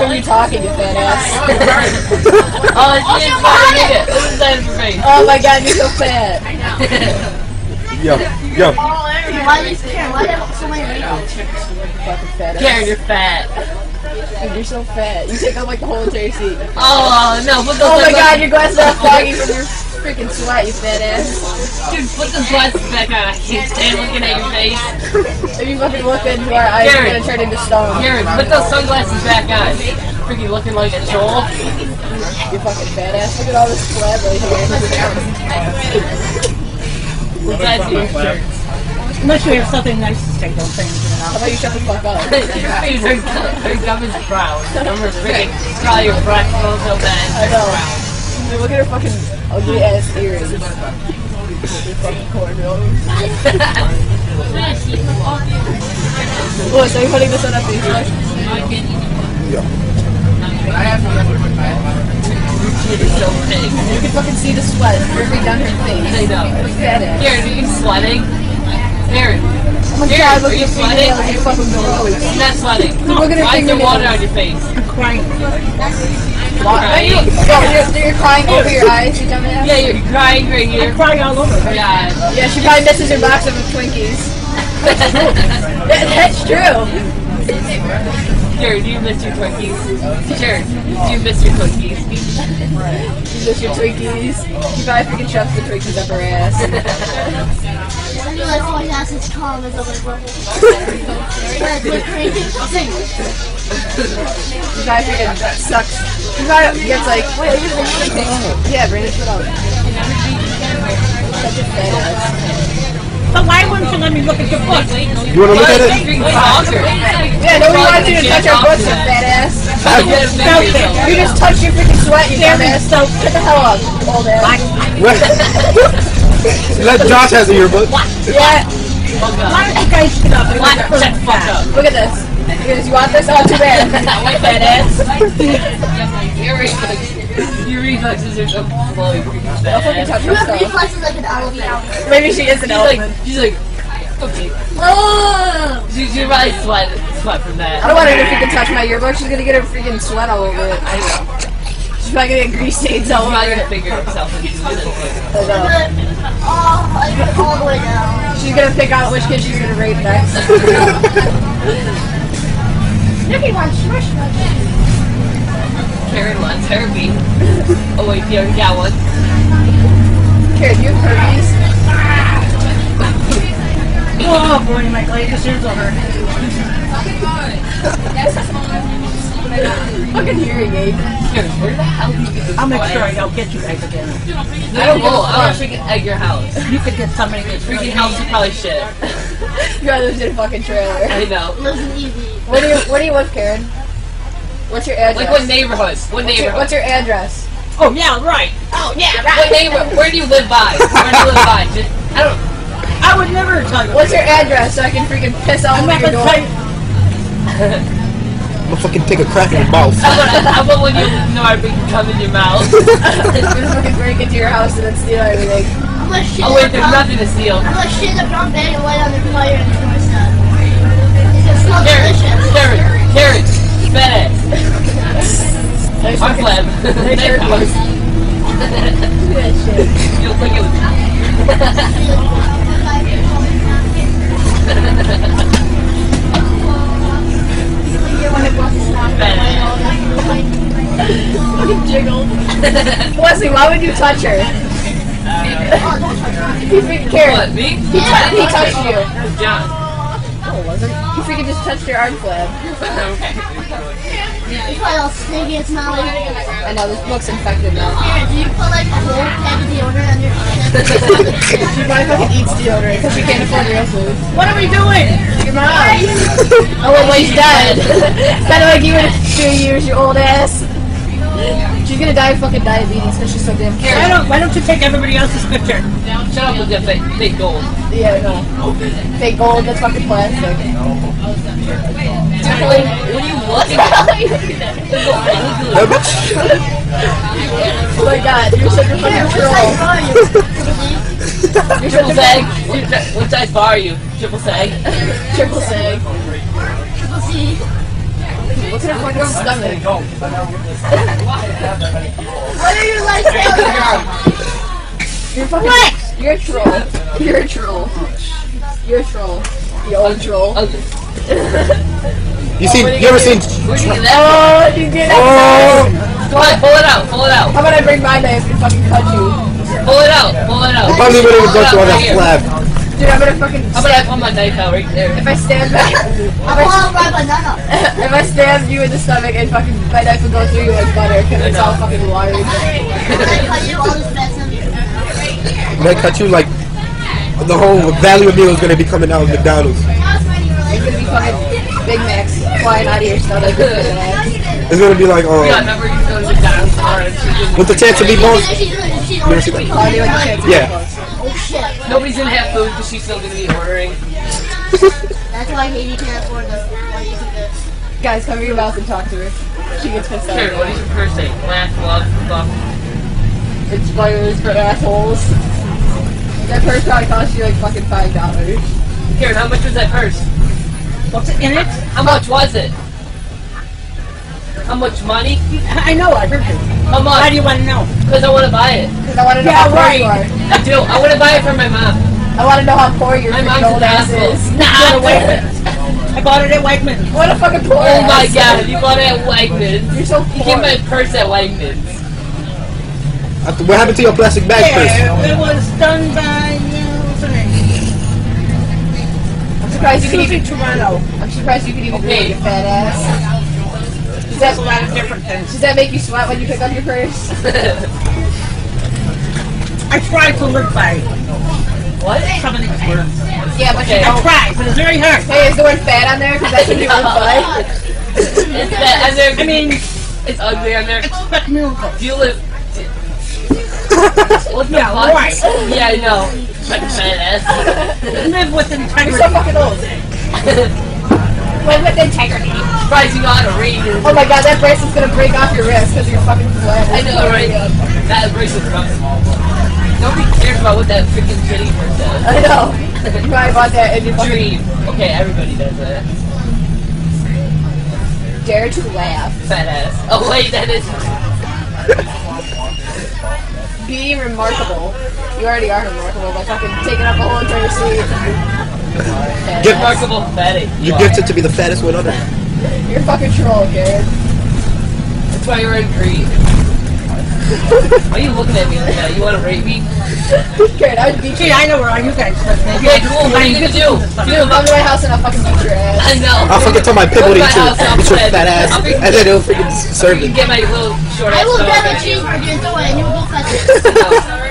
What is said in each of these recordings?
Are you talking, you fat ass? oh, it's me funny nigga. Who's that for me? oh my god, you're so fat. Yo, yo. Why is Karen? Why do you have so many wrinkles? Fucking fat ass. Karen, you're fat. Dude, you're so fat. You take up like the whole entire seat. Oh, no, put those Oh my god, sunglasses- your glasses are foggy from your freaking sweat, you fat ass. Dude, put those glasses back on. I can't stand looking at your face. If you fucking look into our eyes, you're Gary. gonna turn into stone. Karen, put those sunglasses back on. Freaking looking like a troll. You fucking fat ass. Look at all this flab right here. Besides your shirt. Unless you have something nice to say, don't say anything How about you shut the fuck up? Your face, her, her gum is brown. Remember, freaking, probably your breath smells so bad. I know. Dude, look at her fucking ugly ass ears. Fucking cornrows. What, so you're putting this on? Yo. Shit is so big. You can fucking see the sweat dripping down her face. I know. Karen, are you sweating? Karen, Oh my Gary, god, look at your fingernails, you fucking gross. you're not sweating. Look at her Why is there water on your face? I'm Crying. Why? Crying. You're, you're crying over your eyes, you dumbass? Yeah, you're crying right I here. cry all over. God. Yeah, she probably misses her box of Twinkies. That- That's true. Jared, do you miss your Twinkies? Jared, do you miss your Twinkies? You miss your Twinkies. You probably freaking shoves the Twinkies up her ass. I feel like my ass is calm as a liberal. But with crazy thing. You probably freaking sucks. You probably gets like, wait, are you gonna Yeah, Brandon, shut up. Such a fat. But why wouldn't you let me look at your book? You wanna look at it? Yeah, nobody wants you to touch our butts, you fat ass. You just touched your freaking sweat, you dumbass. So shut the hell up, old ass. What? Let Josh has a yearbook. Yeah, Why don't you guys get up and look at Shut the fuck up. look at this. Look at this. You want this? Oh, too bad. fat ass. Your reflexes, your reflexes are so blowy. Don't fucking touch You have stuff. reflexes like an elephant. Maybe she is an She's like, elephant. she's like, okay. Oh! She, she probably sweat, sweat from that. I don't want her to freaking touch my yearbook. She's gonna get her freaking sweat all over it. I know. She's probably gonna get grease stains all She's over probably it. gonna figure herself into this. I know. Oh, I went all the way down. She's gonna pick out which kid she's gonna rape next. Nicky wants smush Karen wants herpes. Oh wait, you already got one. Karen, you have herpes? Oh, boy, my latest ears over. Fucking hearing aid. Karen, where the hell did you get this I'll make sure I don't get you guys again. I don't know. I'm freaking at your house. You could get somebody that's Freaking really house is probably shit. You guys live in a fucking trailer. I know. Lives in easy. Where do you Where do you live, Karen? What's your address? Like what neighborhood? What what's, your, what's your address? Oh, yeah, right. Oh yeah, What neighborhood? Where do you live by? Where do you live by? Just, I don't. I would never tell you. What's your address so I can freaking piss all I'm over your door? tell you. I'm gonna fucking take a crack in your mouth. How about, how about when you know I bring cum in your mouth? I'm gonna fucking break into your house and then steal everything. I'm gonna shit Oh wait, a there's nothing to steal. I'm gonna shit a brown bag and light on the fire and the doorstep. It's gonna smell Karen, delicious. Karen, Karen, fat ass. Nice Our fucking- flab. Nice Next herpes. house. Good shit. You look like it was. Fat ass. Jiggled. Wesley, why would you touch her? You freaking Karen. What, me? He, tou- he touched you. John. No, it wasn't. You freaking just touched your arm flab. okay. It's probably all stinky and smelly. I know, this book's infected now. Here, do you put like a whole can of deodorant on your shit? She probably fucking eats deodorant because she can't afford real food. What are we doing? Your mom. Oh, well, he's dead. kind of like you in a few years, you old ass. She's gonna die of fucking diabetes because she's so damn Why don't, why don't you take everybody else's picture? Shut up with that fake, fake gold. Yeah, no. Fake gold, that's fucking plastic. What are you looking at? That bitch. Oh my god, you're such a fucking troll. You're Triple sag. a What size bar are you? Triple sag. triple sag. Triple C. Look at her fucking stomach. What are you like saying? You're fucking. You're a troll. You're a troll. You're a troll. You old troll. You seen? You ever seen? Where'd you get that? Oh, you get that? Oh, Come on, pull it out, pull it out, How about I bring my knife and fucking cut you? pull it out, pull it out. you probably wouldn't even go Pull it through that right Dude, I'm gonna fucking How about I stab. pull my knife out right there? If I stand back, I'm all my banana. if I stab you in the stomach and fucking my knife will go through you like butter because it's all fucking large. I cut you all this medicine. They cut you like the whole value of meal is gonna be coming out of McDonald's. It's gonna be fucking Big Macs flying out of your stomach. It's gonna be like um remember you go to McDonald's tomorrow and with the chance of meatballs. She's doing it. She's You ever ordering seen that? Oh, like the? Yeah. Oh shit. Nobody's gonna have food because she's still gonna be ordering. That's why Haiti can't afford this. Why you think this? Guys, cover your mouth and talk to her. She gets pissed Sure, what off. your first name? Laugh, love, fuck. It's spiders for assholes. That purse probably cost you like fucking five dollars. Karen, how much was that purse? What's in it? How much was it? How much money? I know, I heard you. How Why much? do you want to know? Because I want to buy it. Because I want to know Yeah, how poor right. you are. I do. I want to buy it for my mom. I want to know how poor your My freaking mom's old an ass asshole. is. Nah, wait. I bought it at Wegmans. What a fucking poor Oh my ass. god, you bought it at Wegmans. You're so You poor. gave my purse at Wegmans. What happened to your plastic bag purse? It was done by, surprised you can even. Toronto. I'm surprised you can even Okay. okay. your fat ass. Does That's a that, lot of different things. does that make you sweat when you pick up your purse? I try to live by what? some of these words. Yeah, but Okay. you I don't. try, but it's very hard. Hey, is the word fat on there? Because that's what you would buy. It's that, there, I mean, it's ugly on there. expect miracles. Do you live? What the Yeah, fuck? right. Yeah, I know. Fucking fat ass. Live with You're integrity. so fucking old. Live with integrity. Surprised you know how to read. Oh my god, that bracelet's gonna break off your wrist because you're fucking flat. I know, right? That bracelet's rough. Nobody cares about what that freaking shitty purse says. I know. You probably bought that in your fucking Dream. Okay, everybody does that. dare to laugh. Fat ass. Oh wait, that is. Be remarkable. You already are remarkable by fucking taking up a whole entire seat. Get- Remarkable fatty. You gifted to be the fattest one under. You're a fucking troll, Karen. That's why you're in green. Why are you looking at me like that? You want to rape me? Karen, I would beat See, you. I know where you guys live. Okay, cool. What are you gonna do? Dude, come to my house and I'll fucking beat your ass. I know. I'll fucking tell my pit bull to Go eat your, eat your fat ass, and then it'll freaking serve You get my little short I will dog. grab a cheeseburger and throw it and you will go fetch it.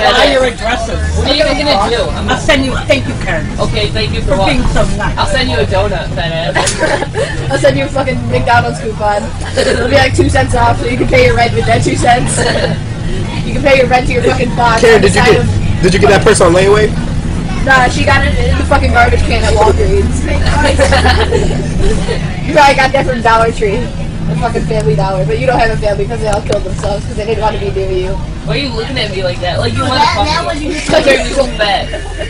I buy your addresses. What are you gonna do? I'm I'll send you a thank you card okay. Thank you for for what? being so nice. I'll send you a donut, fat ass. I'll send you a fucking McDonald's coupon. It'll be like two cents off, so you can pay your rent with that two cents. You can pay your rent to your fucking boss. Karen, did you get of- did you get that purse on layaway? Nah, she got it in the fucking garbage can at Walgreens. you probably got that from Dollar Tree. The fucking Family Dollar. But you don't have a family because they all killed themselves because they didn't want to be near you. Why are you looking at me like that? Like you want to fuck me? was you just Because you're so fat.